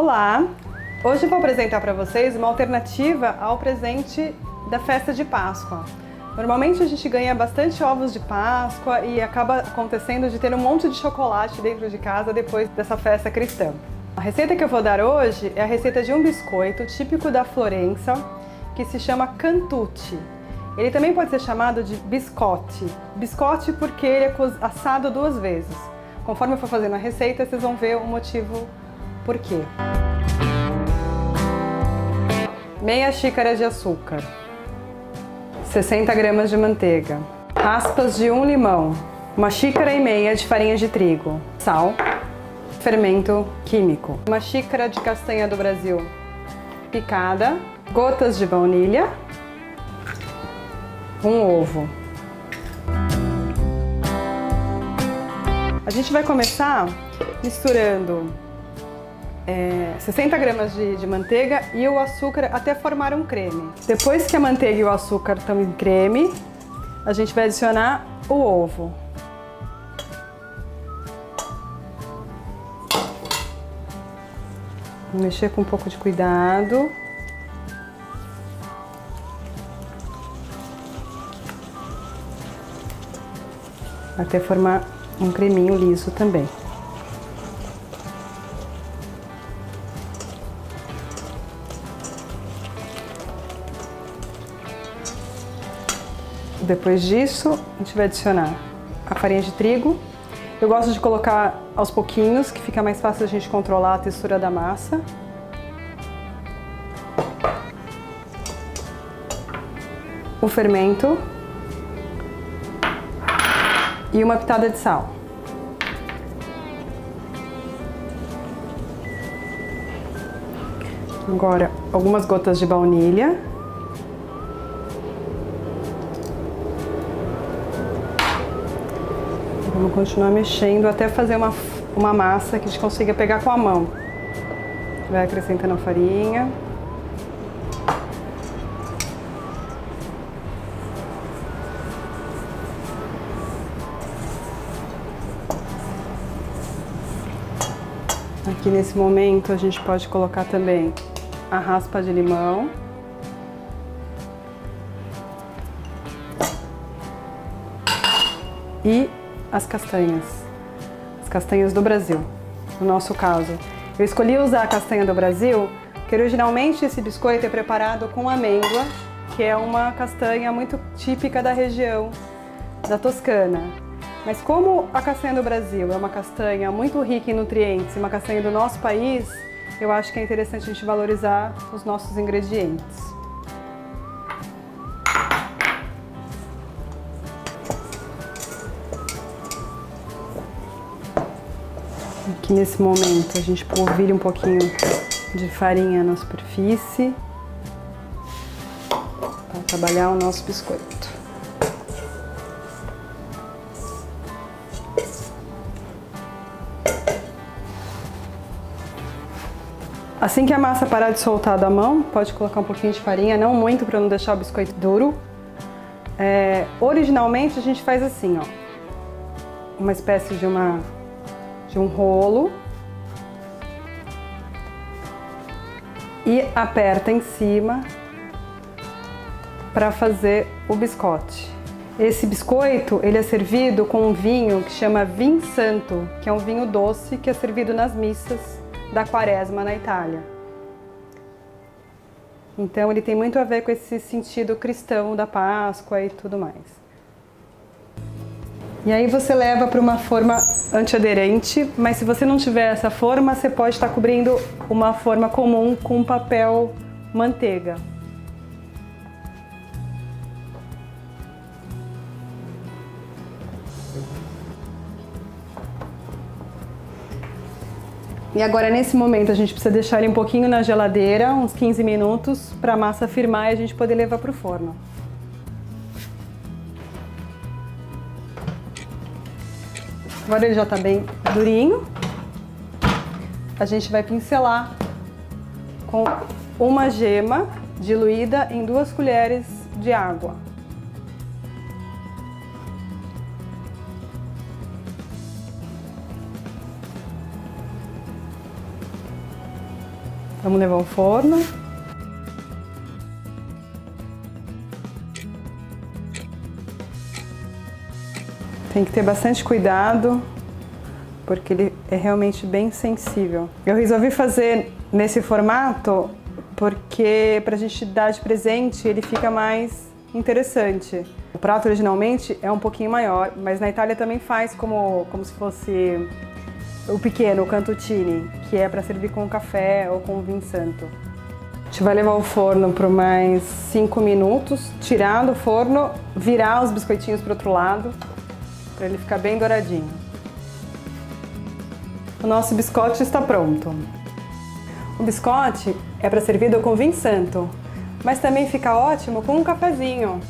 Olá! Hoje eu vou apresentar para vocês uma alternativa ao presente da festa de Páscoa. Normalmente a gente ganha bastante ovos de Páscoa e acaba acontecendo de ter um monte de chocolate dentro de casa depois dessa festa cristã. A receita que eu vou dar hoje é a receita de um biscoito típico da Florença que se chama cantucci. Ele também pode ser chamado de biscotti. Biscotti porque ele é assado duas vezes. Conforme eu for fazendo a receita, vocês vão ver o motivo por quê. Meia xícara de açúcar, 60 gramas de manteiga, raspas de um limão, uma xícara e meia de farinha de trigo, sal, fermento químico, uma xícara de castanha do Brasil. Picada, gotas de baunilha, um ovo. A gente vai começar misturando é, 60 gramas de, de, manteiga e o açúcar até formar um creme. Depois que a manteiga e o açúcar estão em creme, a gente vai adicionar o ovo. Vou mexer com um pouco de cuidado. Até formar um creminho liso também. Depois disso, a gente vai adicionar a farinha de trigo. Eu gosto de colocar aos pouquinhos, que fica mais fácil a gente controlar a textura da massa. O fermento. E uma pitada de sal. Agora, algumas gotas de baunilha. Vamos continuar mexendo até fazer uma, uma massa que a gente consiga pegar com a mão. Vai acrescentando a farinha. Aqui nesse momento a gente pode colocar também a raspa de limão. E as castanhas, as castanhas do Brasil, no nosso caso. Eu escolhi usar a castanha do Brasil porque originalmente esse biscoito é preparado com amêndoa, que é uma castanha muito típica da região da Toscana. Mas como a castanha do Brasil é uma castanha muito rica em nutrientes, uma castanha do nosso país, eu acho que é interessante a gente valorizar os nossos ingredientes. Aqui nesse momento a gente polvilha um pouquinho de farinha na superfície para trabalhar o nosso biscoito. Assim que a massa parar de soltar da mão, pode colocar um pouquinho de farinha, não muito para não deixar o biscoito duro. É, originalmente a gente faz assim, ó, uma espécie de uma de um rolo e aperta em cima para fazer o biscote. Esse biscoito ele é servido com um vinho que chama Vin Santo, que é um vinho doce que é servido nas missas da Quaresma na Itália. Então ele tem muito a ver com esse sentido cristão da Páscoa e tudo mais. E aí você leva para uma forma antiaderente, mas se você não tiver essa forma, você pode estar cobrindo uma forma comum com papel manteiga. E agora nesse momento a gente precisa deixar ele um pouquinho na geladeira, uns 15 minutos, para a massa firmar e a gente poder levar para o forno. Agora ele já está bem durinho. A gente vai pincelar com uma gema diluída em duas colheres de água. Vamos levar ao forno. Tem que ter bastante cuidado, porque ele é realmente bem sensível. Eu resolvi fazer nesse formato porque para a gente dar de presente ele fica mais interessante. O prato originalmente é um pouquinho maior, mas na Itália também faz como, como se fosse o pequeno, o cantuccine, que é para servir com café ou com vinho santo. A gente vai levar o forno por mais 5 minutos, tirar do forno, virar os biscoitinhos para outro lado, para ele ficar bem douradinho. O nosso biscote está pronto. O biscote é para servido com vinho santo, mas também fica ótimo com um cafezinho.